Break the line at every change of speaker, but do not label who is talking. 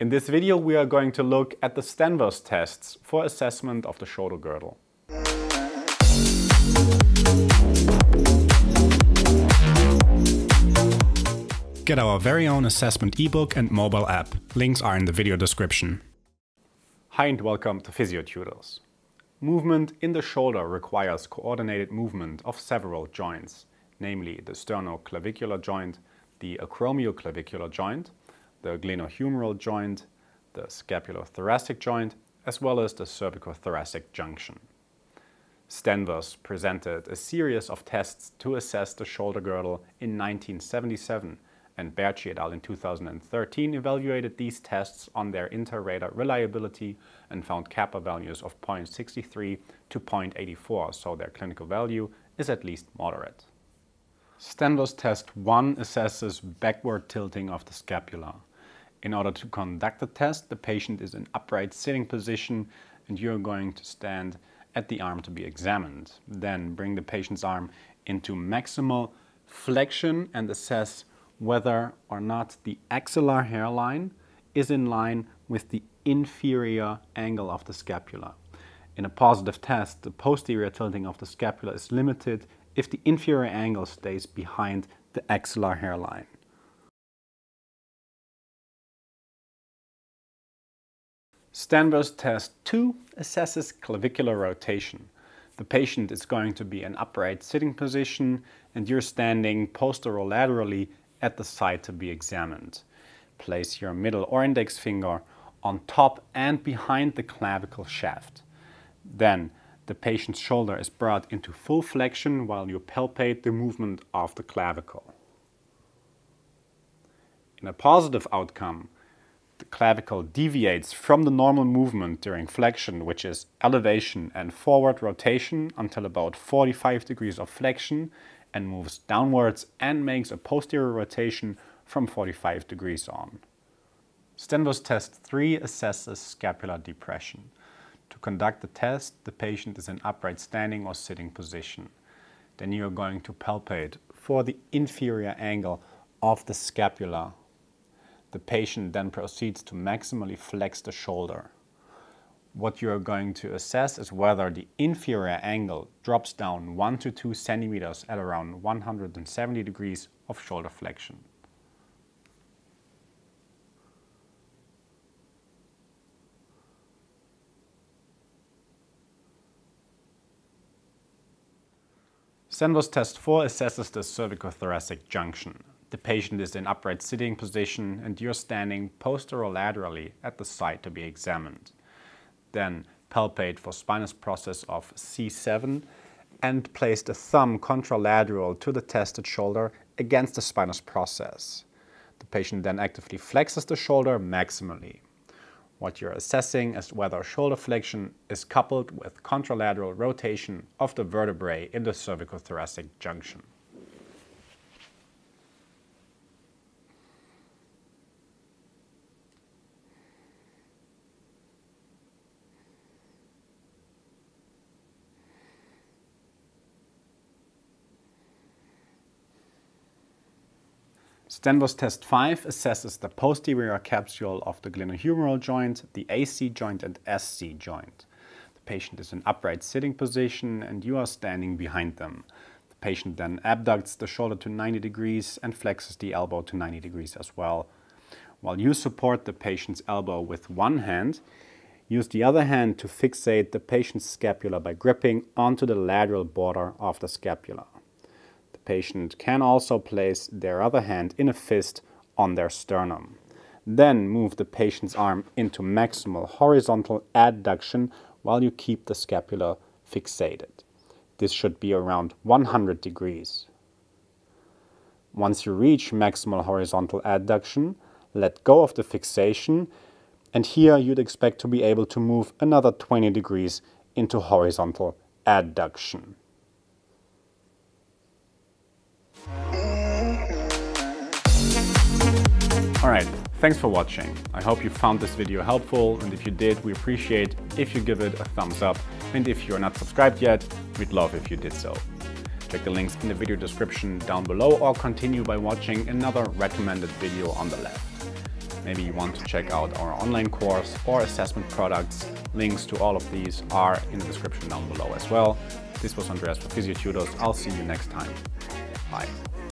In this video we are going to look at the Stenvers tests for assessment of the shoulder girdle. Get our very own assessment ebook and mobile app. Links are in the video description. Hi and welcome to PhysioTutors. Movement in the shoulder requires coordinated movement of several joints, namely the sternoclavicular joint, the acromioclavicular joint, the glenohumeral joint, the scapulothoracic joint, as well as the cervicothoracic junction. Stenvers presented a series of tests to assess the shoulder girdle in 1977 and Baertschi et al. in 2013 evaluated these tests on their inter-rater reliability and found kappa values of 0.63 to 0.84, so their clinical value is at least moderate. Stenvers test 1 assesses backward tilting of the scapula. In order to conduct the test, the patient is in upright sitting position and you're going to stand at the arm to be examined. Then bring the patient's arm into maximal flexion and assess whether or not the axillar hairline is in line with the inferior angle of the scapula. In a positive test, the posterior tilting of the scapula is limited if the inferior angle stays behind the axillar hairline. Stenvers test 2 assesses clavicular rotation. The patient is going to be in upright sitting position and you're standing posterolaterally at the site to be examined. Place your middle or index finger on top and behind the clavicle shaft. Then the patient's shoulder is brought into full flexion while you palpate the movement of the clavicle. In a positive outcome, the clavicle deviates from the normal movement during flexion, which is elevation and forward rotation until about 45 degrees of flexion and moves downwards and makes a posterior rotation from 45 degrees on. Stenvers test 3 assesses scapular depression. To conduct the test, the patient is in upright standing or sitting position. Then you are going to palpate for the inferior angle of the scapula. The patient then proceeds to maximally flex the shoulder what you're going to assess is whether the inferior angle drops down 1 to 2 centimeters at around 170 degrees of shoulder flexion. Stenvers test 4 assesses the cervicothoracic junction. The patient is in upright sitting position and you're standing posterolaterally at the site to be examined then palpate for spinous process of C7 and place the thumb contralateral to the tested shoulder against the spinous process. The patient then actively flexes the shoulder maximally. What you're assessing is whether shoulder flexion is coupled with contralateral rotation of the vertebrae in the cervicothoracic junction. Stenvers test 5 assesses the posterior capsule of the glenohumeral joint, the AC joint and SC joint. The patient is in upright sitting position and you are standing behind them. The patient then abducts the shoulder to 90 degrees and flexes the elbow to 90 degrees as well. While you support the patient's elbow with one hand, use the other hand to fixate the patient's scapula by gripping onto the lateral border of the scapula patient can also place their other hand in a fist on their sternum. Then move the patient's arm into maximal horizontal adduction while you keep the scapula fixated. This should be around 100 degrees. Once you reach maximal horizontal adduction, let go of the fixation and here you'd expect to be able to move another 20 degrees into horizontal adduction. Alright, thanks for watching. I hope you found this video helpful and if you did, we appreciate if you give it a thumbs up and if you're not subscribed yet, we'd love if you did so. Check the links in the video description down below or continue by watching another recommended video on the left. maybe you want to check out our online course or assessment products, links to all of these are in the description down below as well. This was Andreas for PhysioTutors. I'll see you next time. Bye.